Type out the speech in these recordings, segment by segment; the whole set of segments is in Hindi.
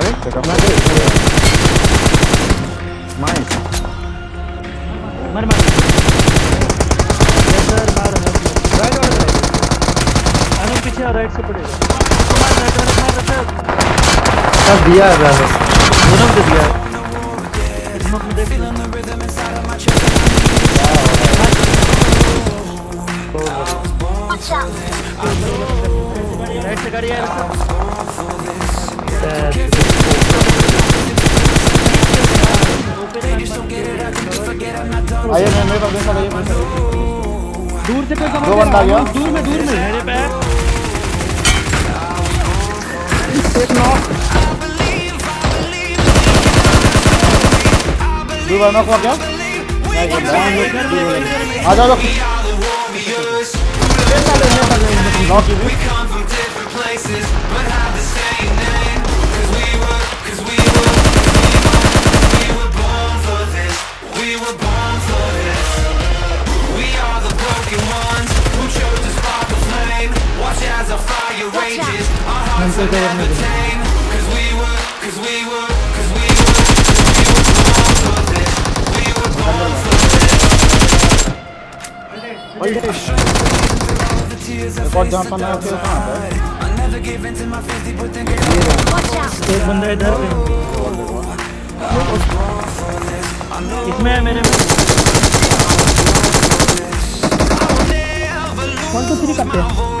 अरे करना दे नाइस मर मर। सर मार राइट और राइट अनु पीछे और राइट से पड़ेगा मार राइट और मार सर सब दिया है ब्रदर दोनों को दिया स्मोक में देख राइट से गाड़ी आ आइए मैं मेरे पास देखा मेरे दूर से कोई कमर दो बंदा गया। दूर में दूर में। मेरे पैर। एक नॉक दो नॉक हुआ क्या? आ जाओ। नॉक कीजिए हमको कवर नहीं दे रिकॉर्ड जहाँ पर नया फिर कहाँ पे एक बंदा इधर पे इसमें है मेरे में कौन सा थ्री करते हैं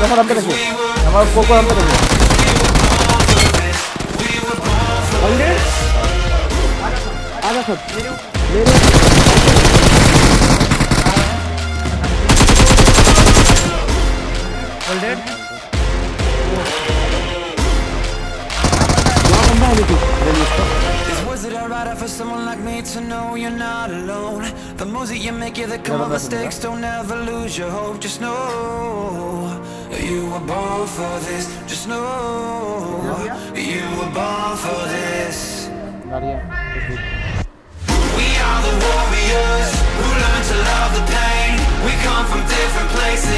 refer हम पे रखिए हमारा फोको हम पे रखिए आधा सब holded Was harder for someone like me to know you're not alone. The moves that you make, yeah, the come of mistakes Don't ever lose your hope, just know You were born for this, just know You were born for this. We are the warriors who learn to love the pain. We come from different places.